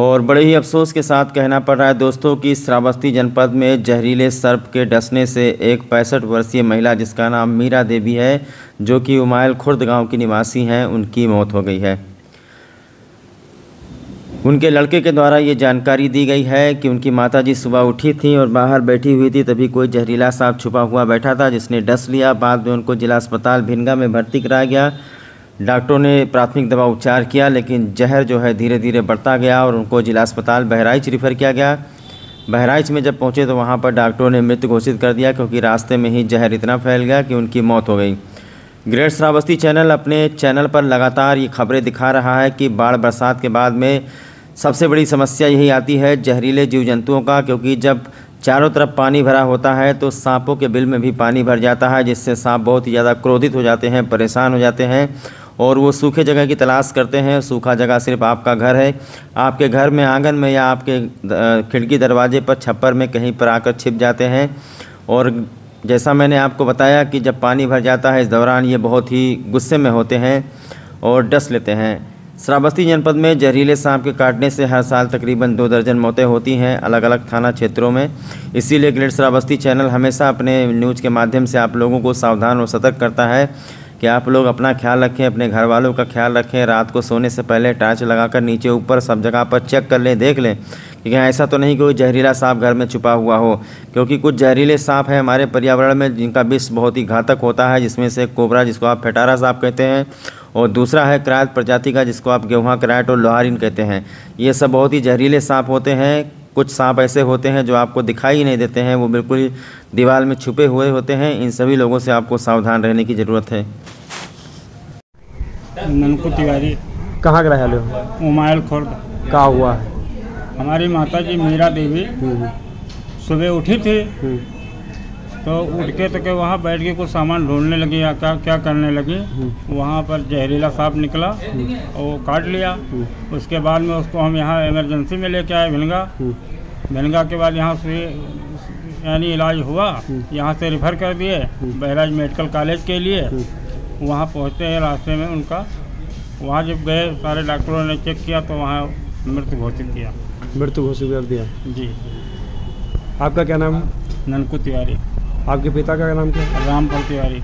और बड़े ही अफसोस के साथ कहना पड़ रहा है दोस्तों कि श्रावस्ती जनपद में जहरीले सर्प के डसने से एक पैंसठ वर्षीय महिला, जिसका नाम मीरा देवी है, जो कि उमायल खुर्द गाँव की निवासी हैं, उनकी मौत हो गई है। उनके लड़के के द्वारा ये जानकारी दी गई है कि उनकी माताजी सुबह उठी थी और बाहर बैठी हुई थी, तभी कोई जहरीला सांप छुपा हुआ बैठा था, जिसने डस लिया। बाद में उनको जिला अस्पताल भिनगा में भर्ती कराया गया। डॉक्टरों ने प्राथमिक दवा उपचार किया, लेकिन जहर जो है धीरे धीरे बढ़ता गया और उनको जिला अस्पताल बहराइच रिफ़र किया गया। बहराइच में जब पहुँचे तो वहाँ पर डॉक्टरों ने मृत घोषित कर दिया क्योंकि रास्ते में ही जहर इतना फैल गया कि उनकी मौत हो गई। ग्रेट श्रावस्ती चैनल अपने चैनल पर लगातार ये खबरें दिखा रहा है कि बाढ़ बरसात के बाद में सबसे बड़ी समस्या यही आती है जहरीले जीव जंतुओं का, क्योंकि जब चारों तरफ़ पानी भरा होता है तो सांपों के बिल में भी पानी भर जाता है, जिससे सांप बहुत ही ज़्यादा क्रोधित हो जाते हैं, परेशान हो जाते हैं। और वो सूखे जगह की तलाश करते हैं। सूखा जगह सिर्फ़ आपका घर है। आपके घर में आँगन में या आपके खिड़की दरवाजे पर छप्पर में कहीं पर आकर छिप जाते हैं। और जैसा मैंने आपको बताया कि जब पानी भर जाता है, इस दौरान ये बहुत ही गुस्से में होते हैं और डस लेते हैं। श्रावस्ती जनपद में जहरीले सांप के काटने से हर साल तकरीबन दो दर्जन मौतें होती हैं अलग अलग थाना क्षेत्रों में। इसीलिए ग्रेट श्रावस्ती चैनल हमेशा अपने न्यूज़ के माध्यम से आप लोगों को सावधान और सतर्क करता है। कि आप लोग अपना ख्याल रखें, अपने घर वालों का ख्याल रखें, रात को सोने से पहले टार्च लगाकर नीचे, ऊपर सब जगह पर चेक कर लें, देख लें कि ऐसा तो नहीं कोई जहरीला सांप घर में छुपा हुआ हो। क्योंकि कुछ जहरीले सांप हैं हमारे पर्यावरण में, जिनका विष बहुत ही घातक होता है, जिसमें से कोबरा जिसको आप फेटारा सांप कहते हैं, और दूसरा है क्रायत प्रजाति का, जिसको आप गेहूँ क्रायट और लोहारिन कहते हैं। ये सब बहुत ही जहरीले सांप होते हैं। कुछ सांप ऐसे होते हैं जो आपको दिखाई नहीं देते हैं वो बिल्कुल ही दीवार में छुपे हुए होते हैं। इन सभी लोगों से आपको सावधान रहने की ज़रूरत है। ननकू तिवारी। कहाँ के रहने हो? उमायल खुर्द। कहा हुआ? है हमारी माता जी मीरा देवी हम्म, सुबह उठी थी। हम्म, तो उठ के तो के वहाँ बैठ के कुछ सामान ढूँढने लगी या क्या क्या करने लगी। वहाँ पर जहरीला सांप निकला और वो काट लिया। उसके बाद में उसको हम यहाँ इमरजेंसी में लेके आए भिनगा भिनगा के बाद यहाँ से यानी इलाज हुआ। यहाँ से रिफ़र कर दिए बहराज मेडिकल कॉलेज के लिए। वहाँ पहुँचते हैं रास्ते में उनका। वहाँ जब गए सारे डॉक्टरों ने चेक किया तो वहाँ मृत्यु घोषित किया। मृत्यु घोषित कर दिया। जी। आपका क्या नाम? है ननकू तिवारी आपके पिता का नाम क्या है रामपुर तिवारी।